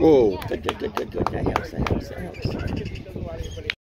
Oh, good, good, good, good, good. That helps, that helps, that helps.